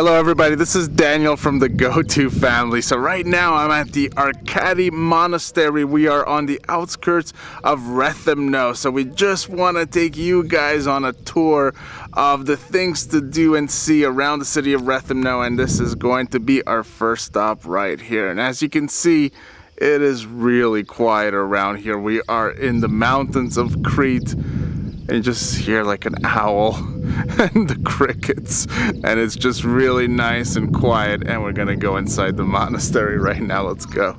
Hello everybody, this is Daniel from the GoTo family. So right now I'm at the Arkadi Monastery. We are on the outskirts of Rethymno. So we just want to take you guys on a tour of the things to do and see around the city of Rethymno and this is going to be our first stop right here. And as you can see, it is really quiet around here. We are in the mountains of Crete and you just hear like an owl and the crickets and it's just really nice and quiet and we're gonna go inside the monastery right now. Let's go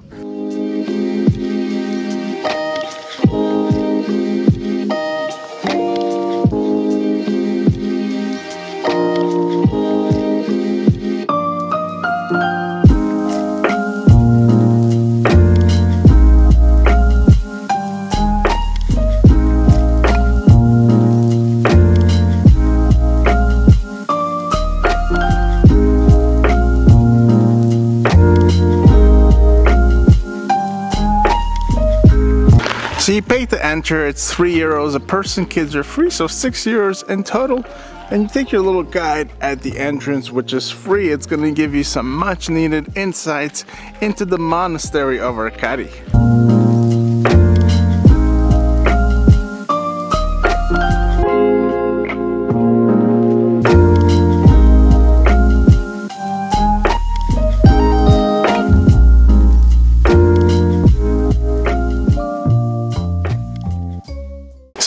you pay to enter, it's three euros a person, kids are free, so six euros in total. And you take your little guide at the entrance, which is free. It's gonna give you some much needed insights into the monastery of Arkadi.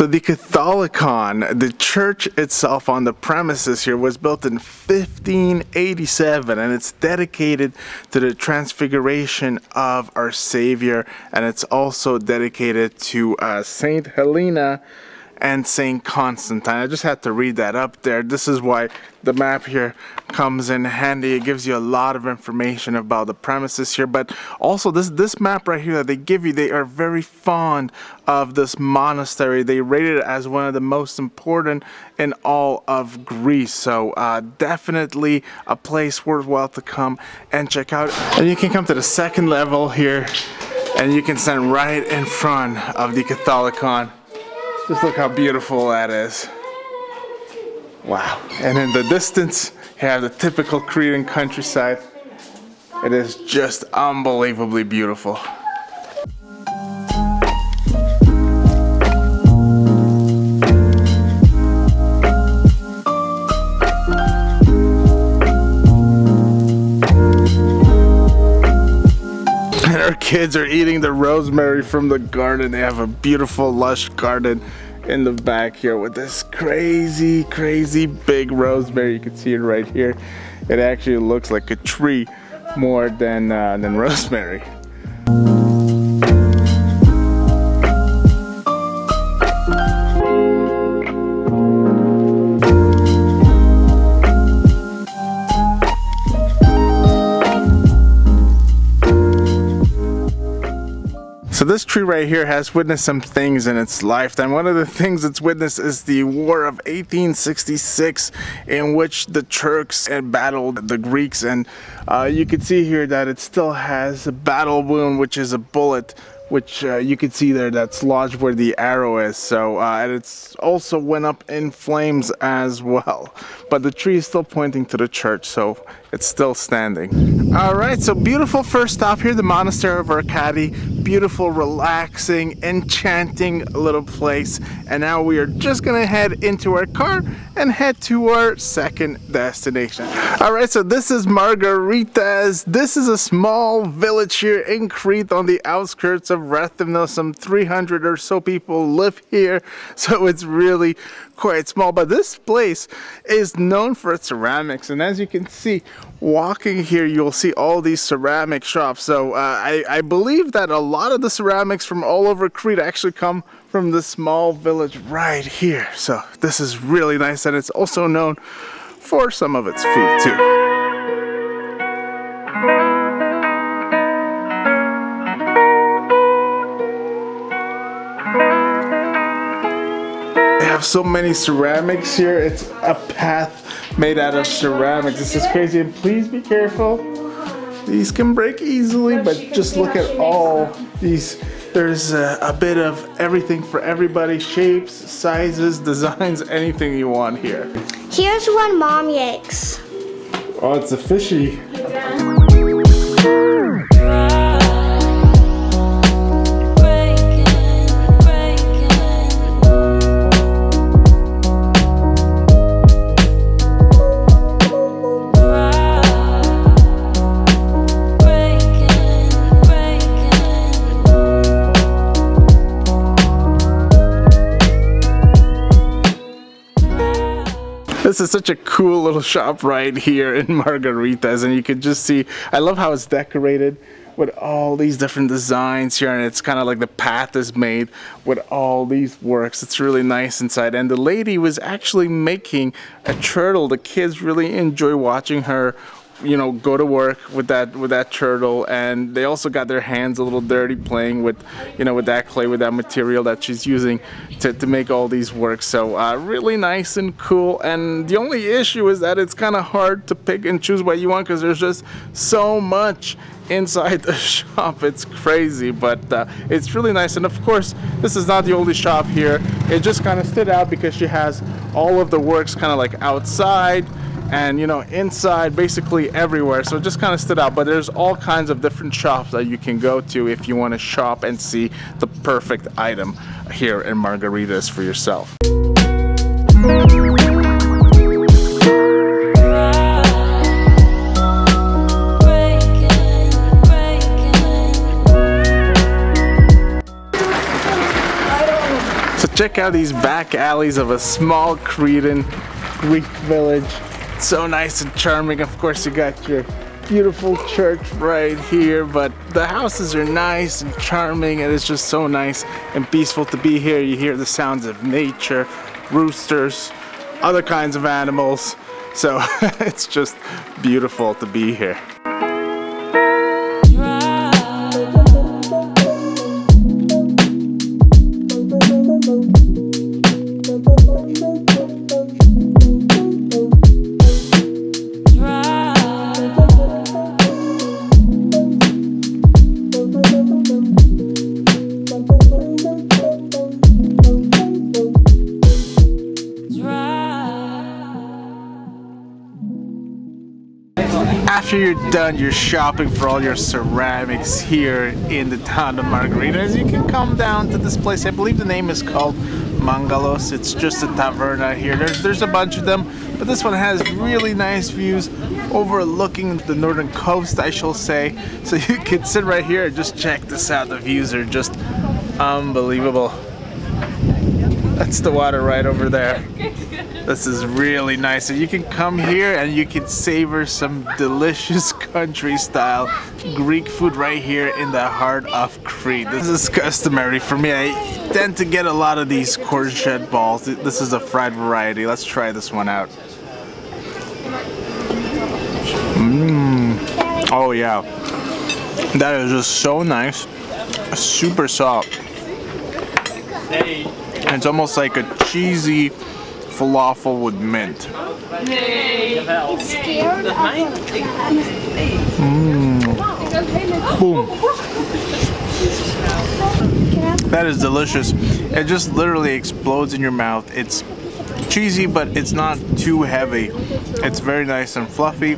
So the Catholicon, the church itself on the premises here was built in 1587 and it's dedicated to the transfiguration of our Savior and it's also dedicated to uh, Saint Helena and St. Constantine. I just had to read that up there. This is why the map here comes in handy. It gives you a lot of information about the premises here, but also this, this map right here that they give you, they are very fond of this monastery. They rate it as one of the most important in all of Greece. So uh, definitely a place worthwhile to come and check out. And you can come to the second level here and you can stand right in front of the Catholicon. Just look how beautiful that is. Wow. And in the distance, you have the typical Cretan countryside. It is just unbelievably beautiful. Kids are eating the rosemary from the garden. They have a beautiful lush garden in the back here with this crazy, crazy big rosemary. You can see it right here. It actually looks like a tree more than, uh, than rosemary. So this tree right here has witnessed some things in its lifetime. One of the things it's witnessed is the War of 1866 in which the Turks battled the Greeks. And uh, you can see here that it still has a battle wound which is a bullet which uh, you can see there that's lodged where the arrow is. So uh, it's also went up in flames as well. But the tree is still pointing to the church. So it's still standing. All right so beautiful first stop here the monastery of Arkadi beautiful relaxing enchanting little place. And now we are just gonna head into our car and head to our second destination. All right so this is Margarites. This is a small village here in Crete on the outskirts of Rethymno. Some 300 or so people live here, so it's really quite small. But this place is known for its ceramics, and as you can see, walking here, you'll see all these ceramic shops. So uh, I, I believe that a lot of the ceramics from all over Crete actually come from this small village right here. So this is really nice, and it's also known for some of its food too. Have so many ceramics here. It's a path made out of ceramics. This is crazy. And please be careful. These can break easily, but just look at all these. There's a, a bit of everything for everybody. Shapes, sizes, designs, anything you want here. Here's one mom yanks. Oh, it's a fishy. This is such a cool little shop right here in Margarites and you can just see, I love how it's decorated with all these different designs here and it's kind of like the path is made with all these works. It's really nice inside and the lady was actually making a turtle. The kids really enjoy watching her you know go to work with that with that turtle and they also got their hands a little dirty playing with you know with that clay with that material that she's using to, to make all these works so uh, really nice and cool and the only issue is that it's kind of hard to pick and choose what you want because there's just so much inside the shop. It's crazy but uh, it's really nice and of course this is not the only shop here. It just kind of stood out because she has all of the works kind of like outside and you know inside basically everywhere so it just kind of stood out. But there's all kinds of different shops that you can go to if you want to shop and see the perfect item here in Margarites for yourself. So check out these back alleys of a small Cretan Greek village so nice and charming. Of course, you got your beautiful church right here, but the houses are nice and charming and it's just so nice and peaceful to be here. You hear the sounds of nature, roosters, other kinds of animals. So it's just beautiful to be here. After you're done your shopping for all your ceramics here in the town of Margarites, you can come down to this place. I believe the name is called Mangalos. It's just a taverna here. There's, there's a bunch of them, but this one has really nice views overlooking the northern coast, I shall say. So you can sit right here and just check this out. The views are just unbelievable. That's the water right over there. This is really nice. And you can come here and you can savor some delicious country style Greek food right here in the heart of Crete. This is customary for me. I tend to get a lot of these courgette balls. This is a fried variety. Let's try this one out. Mmm. Oh yeah. That is just so nice. Super soft. And it's almost like a cheesy falafel with mint. Mm. Boom. That is delicious. It just literally explodes in your mouth. It's cheesy, but it's not too heavy. It's very nice and fluffy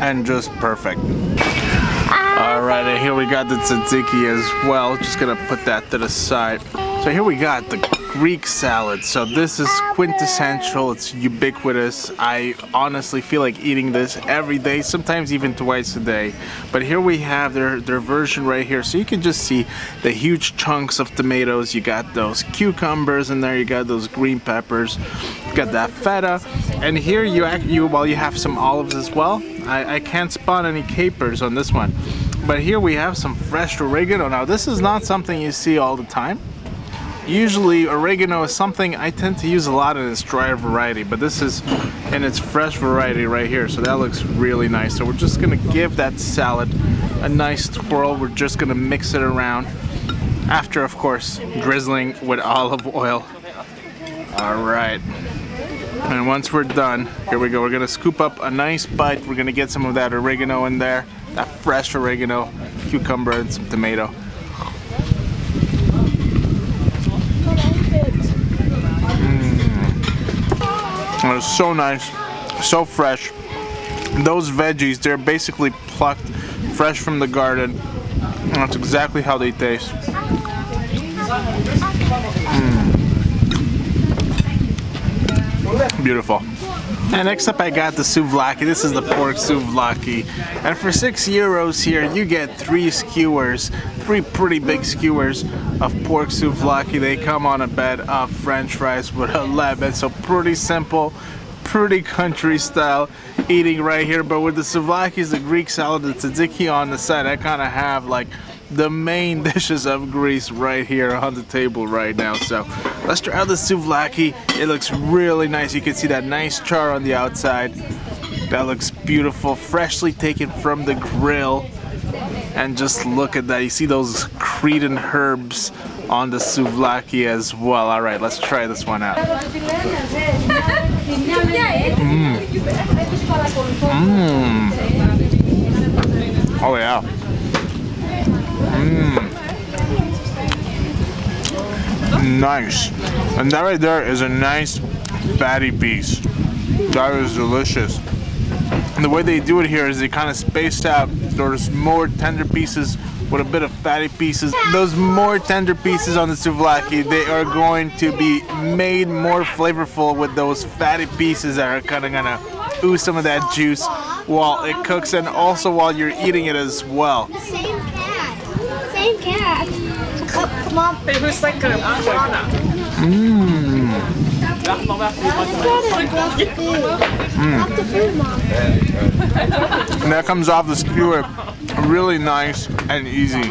and just perfect. Alright, and here we got the tzatziki as well. Just gonna put that to the side. So here we got the Greek salad. So this is quintessential, it's ubiquitous. I honestly feel like eating this every day, sometimes even twice a day. But here we have their, their version right here. So you can just see the huge chunks of tomatoes. You got those cucumbers in there, you got those green peppers, you got that feta. And here you, you well, you have some olives as well. I, I can't spot any capers on this one. But here we have some fresh oregano. Now this is not something you see all the time. Usually oregano is something I tend to use a lot in its drier variety, but this is in its fresh variety right here, so that looks really nice. So we're just gonna give that salad a nice twirl. We're just gonna mix it around after, of course, drizzling with olive oil. All right. And once we're done, here we go. We're gonna scoop up a nice bite. We're gonna get some of that oregano in there, that fresh oregano, cucumber, and some tomato. It was so nice, so fresh. those veggies, they're basically plucked fresh from the garden. And that's exactly how they taste. Mm. Beautiful. And next up I got the souvlaki. This is the pork souvlaki. And for 6 euros here, you get 3 skewers, 3 pretty big skewers of pork souvlaki. They come on a bed of french fries with a lemon. So pretty simple, pretty country style eating right here. But with the souvlakis, the Greek salad, the tzatziki on the side, I kind of have like the main dishes of Greece right here on the table right now. So let's try out the souvlaki. It looks really nice. You can see that nice char on the outside. That looks beautiful, freshly taken from the grill. And just look at that. You see those Cretan herbs on the souvlaki as well. All right, let's try this one out. Mmm. Mmm. Oh yeah. Mmm. Nice. And that right there is a nice fatty piece. That is delicious. And the way they do it here is they kind of spaced out. There's more tender pieces with a bit of fatty pieces. Those more tender pieces on the souvlaki, they are going to be made more flavorful with those fatty pieces that are kind of gonna ooze some of that juice while it cooks and also while you're eating it as well. Same cat. Same cat. Oh, come on. Mmm. Off the food, mom. And that comes off the skewer really nice and easy.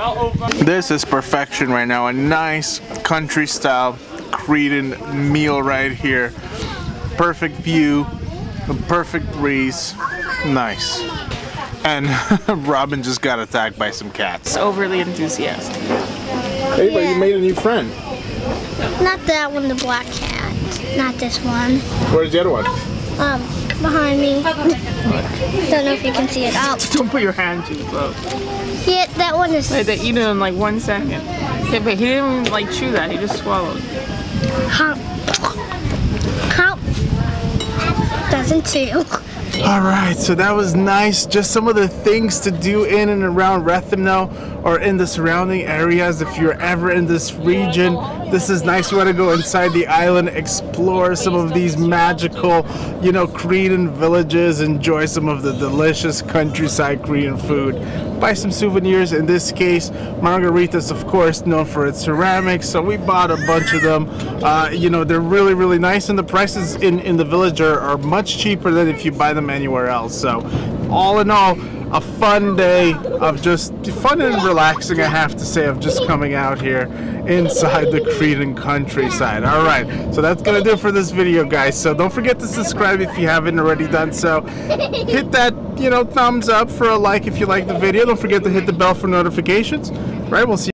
This is perfection right now. A nice country style Cretan meal right here. Perfect view, a perfect breeze. Nice. And Robin just got attacked by some cats. overly enthusiastic. Hey, but you made a new friend. Not that one, the black cat. Not this one. Where's the other one? Um, behind me. Don't know if you can see it. Oh, Don't put your hand too close. yeah, that one is. Like they eat it in like one second. Yeah, but he didn't like chew that. He just swallowed. How? How? Doesn't chew. All right, so that was nice. Just some of the things to do in and around Rethymno or in the surrounding areas. If you're ever in this region, this is nice. You want to go inside the island, explore some of these magical, you know, Cretan villages, enjoy some of the delicious countryside Cretan food. Buy some souvenirs. In this case, Margarites, of course, known for its ceramics. So we bought a bunch of them. Uh, you know, they're really, really nice, and the prices in in the village are, are much cheaper than if you buy them anywhere else. So, all in all, a fun day of just fun and relaxing, I have to say, of just coming out here inside the Cretan countryside. All right, so that's gonna do it for this video, guys. So don't forget to subscribe if you haven't already done so. Hit that, you know, thumbs up for a like if you like the video. Don't forget to hit the bell for notifications. Right, we'll see.